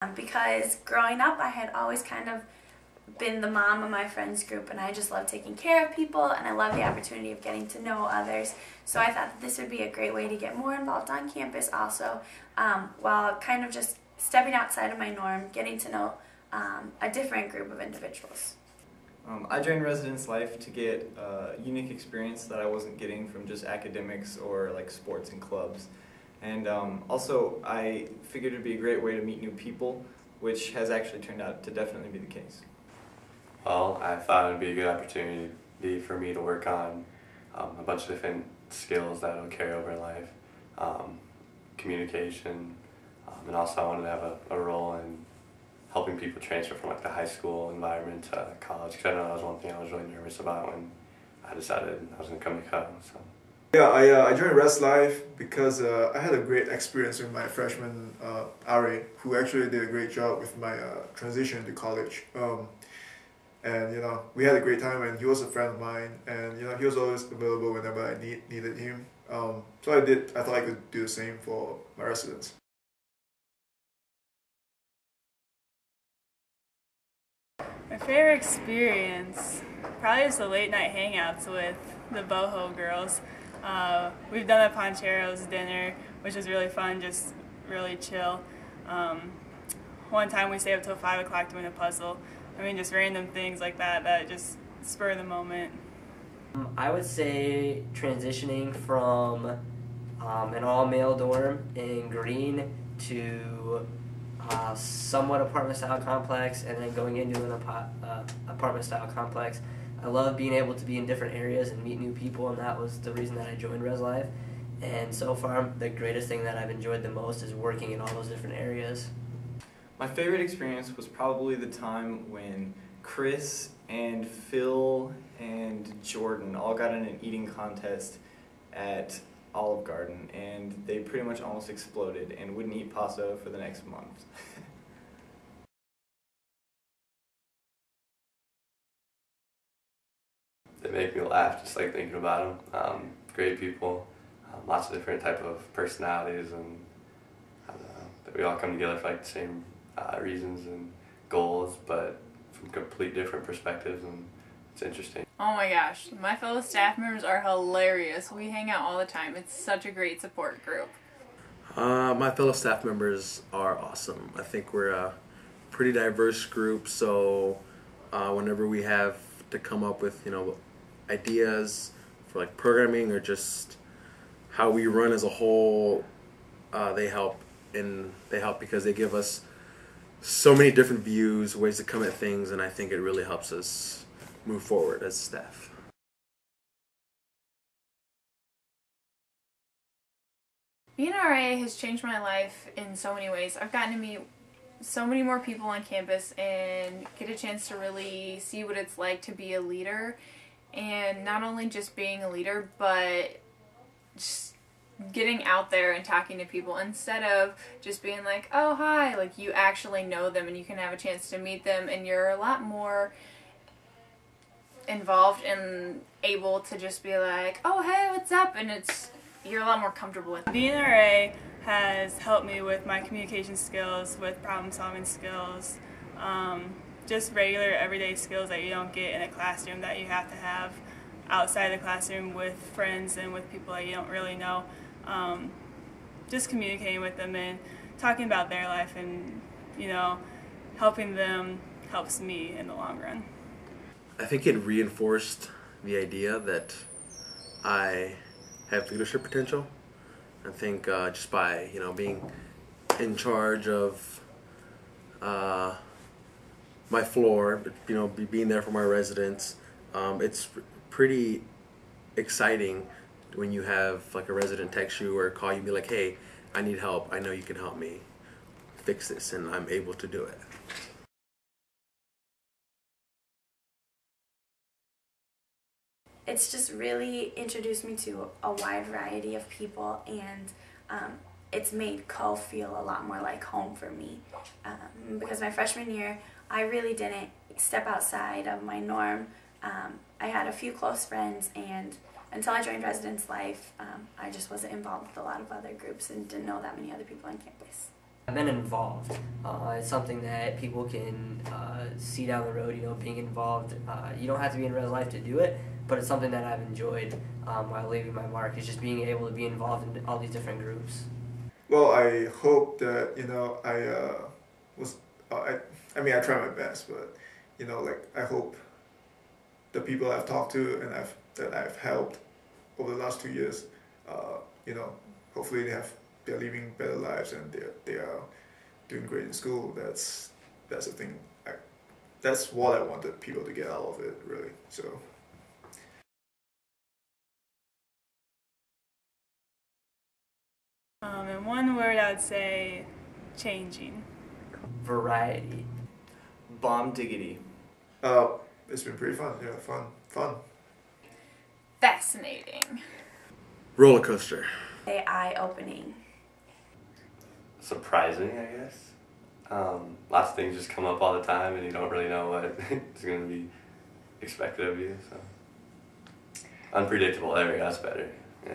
Um, because growing up I had always kind of been the mom of my friends group and I just love taking care of people and I love the opportunity of getting to know others. So I thought that this would be a great way to get more involved on campus also um, while kind of just stepping outside of my norm, getting to know um, a different group of individuals. Um, I joined Residence Life to get a unique experience that I wasn't getting from just academics or like sports and clubs. And um, also, I figured it'd be a great way to meet new people, which has actually turned out to definitely be the case. Well, I thought it would be a good opportunity for me to work on um, a bunch of different skills that will carry over in life. Um, communication, um, and also I wanted to have a, a role in helping people transfer from like the high school environment to college because I know that was one thing I was really nervous about when I decided I was going to come to Coe. So. Yeah, I, uh, I joined Res Life because uh, I had a great experience with my freshman uh, RA, who actually did a great job with my uh, transition to college. Um, and you know, we had a great time, and he was a friend of mine, and you know, he was always available whenever I need, needed him. Um, so I did. I thought I could do the same for my residents. My favorite experience probably is the late night hangouts with the Boho girls. Uh, we've done a Poncheros dinner, which was really fun, just really chill. Um, one time we stayed up till 5 o'clock doing a puzzle. I mean, just random things like that that just spur the moment. Um, I would say transitioning from um, an all male dorm in Green to uh, somewhat apartment style complex and then going into an uh, apartment style complex I love being able to be in different areas and meet new people, and that was the reason that I joined Res Life. And so far, the greatest thing that I've enjoyed the most is working in all those different areas. My favorite experience was probably the time when Chris and Phil and Jordan all got in an eating contest at Olive Garden, and they pretty much almost exploded and wouldn't eat pasta for the next month. they make me laugh just like thinking about them. Um, great people, um, lots of different type of personalities, and that we all come together for like the same uh, reasons and goals, but from complete different perspectives, and it's interesting. Oh my gosh, my fellow staff members are hilarious. We hang out all the time. It's such a great support group. Uh, my fellow staff members are awesome. I think we're a pretty diverse group, so uh, whenever we have to come up with, you know, ideas for like programming or just how we run as a whole, uh, they help and they help because they give us so many different views, ways to come at things, and I think it really helps us move forward as staff. Being RA has changed my life in so many ways. I've gotten to meet so many more people on campus and get a chance to really see what it's like to be a leader and not only just being a leader but just getting out there and talking to people instead of just being like oh hi like you actually know them and you can have a chance to meet them and you're a lot more involved and able to just be like oh hey what's up? And it's you're a lot more comfortable with being an RA has helped me with my communication skills with problem solving skills um, just regular everyday skills that you don't get in a classroom that you have to have outside the classroom with friends and with people that you don't really know. Um, just communicating with them and talking about their life and, you know, helping them helps me in the long run. I think it reinforced the idea that I have leadership potential. I think uh, just by, you know, being in charge of uh, my floor, you know, being there for my residents. Um, it's pretty exciting when you have like a resident text you or call you and be like, hey, I need help. I know you can help me fix this, and I'm able to do it. It's just really introduced me to a wide variety of people and um, it's made Coe feel a lot more like home for me. Um, because my freshman year, I really didn't step outside of my norm. Um, I had a few close friends, and until I joined Residence Life, um, I just wasn't involved with a lot of other groups and didn't know that many other people on campus. I've been involved. Uh, it's something that people can uh, see down the road. You know, being involved. Uh, you don't have to be in res life to do it, but it's something that I've enjoyed um, while leaving my mark. Is just being able to be involved in all these different groups. Well, I hope that you know I uh, was uh, I I mean I try my best, but you know like I hope the people I've talked to and I've that I've helped over the last two years, uh, you know, hopefully they have they're living better lives and they they are doing great in school. That's that's the thing. I, that's what I wanted people to get out of it, really. So. One word I would say changing. Variety. Bomb diggity. Uh, it's been pretty fun. Yeah, fun, fun. Fascinating. Roller coaster. Say eye opening. Surprising, I guess. Um, lots of things just come up all the time, and you don't really know what is going to be expected of you. So unpredictable. There we go. That's better. Yeah.